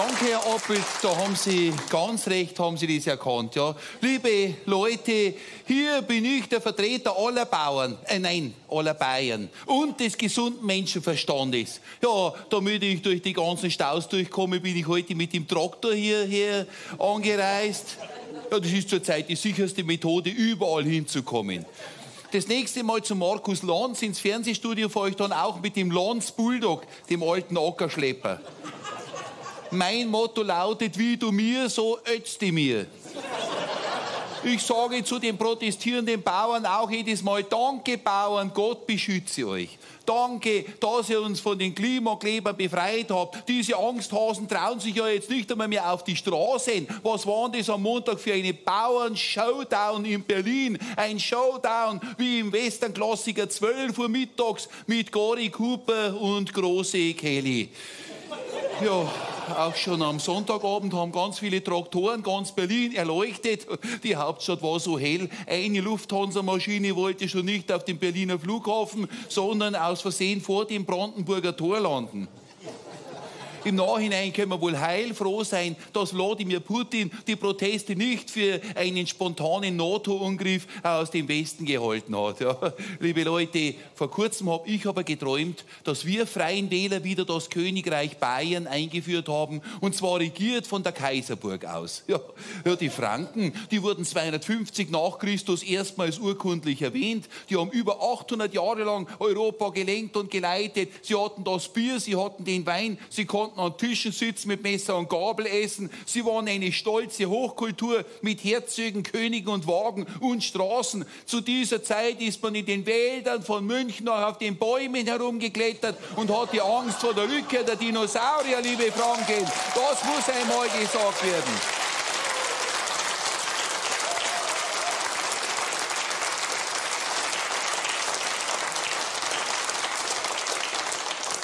Danke, Herr Oppelt, da haben Sie ganz recht, haben Sie das erkannt. Ja. Liebe Leute, hier bin ich der Vertreter aller Bauern, äh, nein, aller Bayern und des gesunden Menschenverstandes. Ja, damit ich durch die ganzen Staus durchkomme, bin ich heute mit dem Traktor hierher angereist. Ja, das ist zurzeit die sicherste Methode, überall hinzukommen. Das nächste Mal zu Markus Lanz ins Fernsehstudio fahre ich dann auch mit dem Lanz Bulldog, dem alten Ackerschlepper. Mein Motto lautet, wie du mir, so ötzt du mir. Ich sage zu den protestierenden Bauern auch jedes Mal, danke Bauern, Gott beschütze euch. Danke, dass ihr uns von den Klimaklebern befreit habt. Diese Angsthasen trauen sich ja jetzt nicht einmal mehr auf die Straßen. Was war das am Montag für eine Bauern-Showdown in Berlin? Ein Showdown wie im Western-Klassiker 12 Uhr mittags mit Gary Cooper und Große Kelly. Ja, auch schon am Sonntagabend haben ganz viele Traktoren ganz Berlin erleuchtet. Die Hauptstadt war so hell. Eine Lufthansa-Maschine wollte schon nicht auf dem Berliner Flughafen, sondern aus Versehen vor dem Brandenburger Tor landen. Im Nachhinein können wir wohl heilfroh sein, dass Wladimir Putin die Proteste nicht für einen spontanen NATO-Angriff aus dem Westen gehalten hat. Ja. Liebe Leute, vor kurzem habe ich aber geträumt, dass wir Freien Wähler wieder das Königreich Bayern eingeführt haben und zwar regiert von der Kaiserburg aus. Ja, ja die Franken, die wurden 250 nach Christus erstmals urkundlich erwähnt. Die haben über 800 Jahre lang Europa gelenkt und geleitet. Sie hatten das Bier, sie hatten den Wein, sie konnten konnten an Tischen sitzen, mit Messer und Gabel essen. Sie waren eine stolze Hochkultur mit Herzögen, Königen und Wagen und Straßen. Zu dieser Zeit ist man in den Wäldern von München auf den Bäumen herumgeklettert und hat die Angst vor der Rückkehr der Dinosaurier, liebe Franken. Das muss einmal gesagt werden.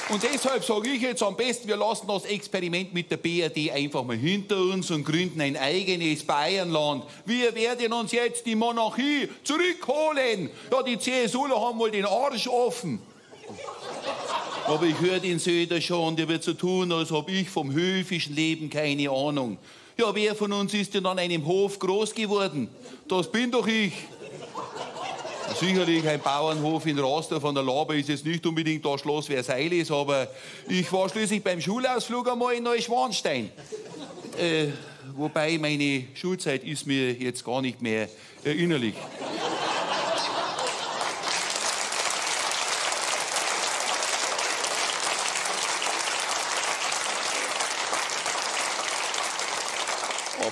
Und deshalb sage ich jetzt am besten, wir lassen das Experiment mit der BRD einfach mal hinter uns und gründen ein eigenes Bayernland. Wir werden uns jetzt die Monarchie zurückholen. Ja, die CSUler haben wohl den Arsch offen. Aber ich höre den Söder schon, der wird so tun, als ob ich vom höfischen Leben keine Ahnung. Ja, wer von uns ist denn an einem Hof groß geworden? Das bin doch ich. Sicherlich ein Bauernhof in Rastor von der Labe ist jetzt nicht unbedingt das Schloss Versailles, aber ich war schließlich beim Schulausflug einmal in Neuschwanstein. Äh, wobei meine Schulzeit ist mir jetzt gar nicht mehr erinnerlich.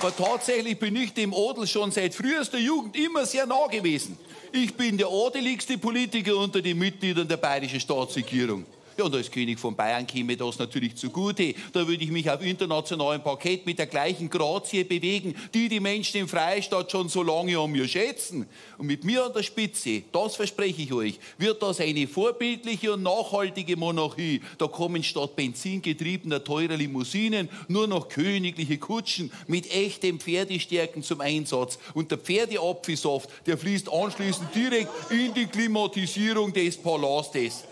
Aber tatsächlich bin ich dem Adel schon seit frühester Jugend immer sehr nah gewesen. Ich bin der adeligste Politiker unter den Mitgliedern der bayerischen Staatsregierung. Ja, und als König von Bayern käme das natürlich zugute. Da würde ich mich auf internationalem Parkett mit der gleichen Grazie bewegen, die die Menschen im Freistaat schon so lange an mir schätzen. Und mit mir an der Spitze, das verspreche ich euch, wird das eine vorbildliche und nachhaltige Monarchie. Da kommen statt benzingetriebener teurer Limousinen nur noch königliche Kutschen mit echtem Pferdestärken zum Einsatz. Und der Pferdeapfelsaft, der fließt anschließend direkt in die Klimatisierung des Palastes.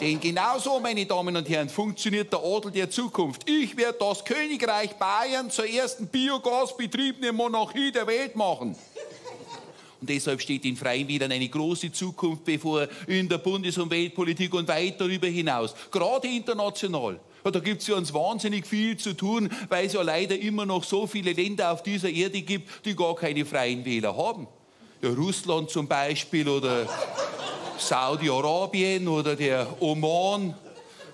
Denn genauso, meine Damen und Herren, funktioniert der Adel der Zukunft. Ich werde das Königreich Bayern zur ersten biogasbetriebenen Monarchie der Welt machen. Und deshalb steht den Freien Wählern eine große Zukunft bevor in der Bundes- und Weltpolitik und weit darüber hinaus, gerade international. da gibt es für uns wahnsinnig viel zu tun, weil es ja leider immer noch so viele Länder auf dieser Erde gibt, die gar keine Freien Wähler haben. Ja, Russland zum Beispiel oder Saudi-Arabien oder der Oman,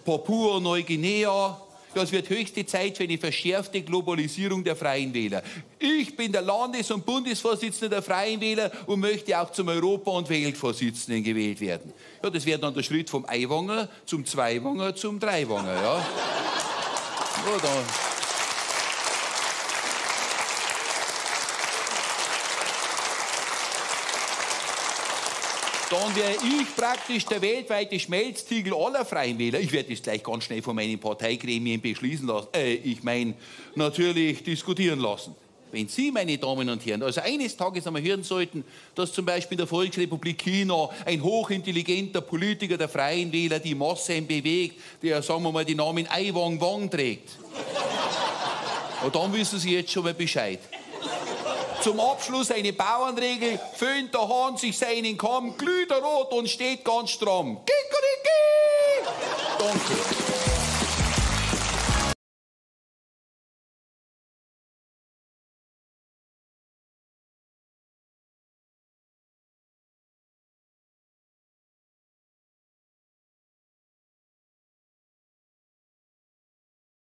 Papua-Neuguinea. Ja, es wird höchste Zeit für eine verschärfte Globalisierung der Freien Wähler. Ich bin der Landes- und Bundesvorsitzende der Freien Wähler und möchte auch zum Europa- und Weltvorsitzenden gewählt werden. Ja, das wäre dann der Schritt vom Eiwanger zum Zweiwanger zum Dreiwanger. Ja. ja dann wäre ich praktisch der weltweite Schmelztiegel aller Freien Wähler. Ich werde das gleich ganz schnell von meinen Parteigremien beschließen lassen. Äh, ich meine, natürlich diskutieren lassen. Wenn Sie, meine Damen und Herren, also eines Tages einmal hören sollten, dass zum Beispiel in der Volksrepublik China ein hochintelligenter Politiker der Freien Wähler die Massen bewegt, der, sagen wir mal, den Namen Ai Wang Wang trägt. Und dann wissen Sie jetzt schon mal Bescheid. Zum Abschluss eine Bauernregel. Föhnt der Hahn sich seinen Kamm, glüht er rot und steht ganz stramm. Kikeriki! Danke.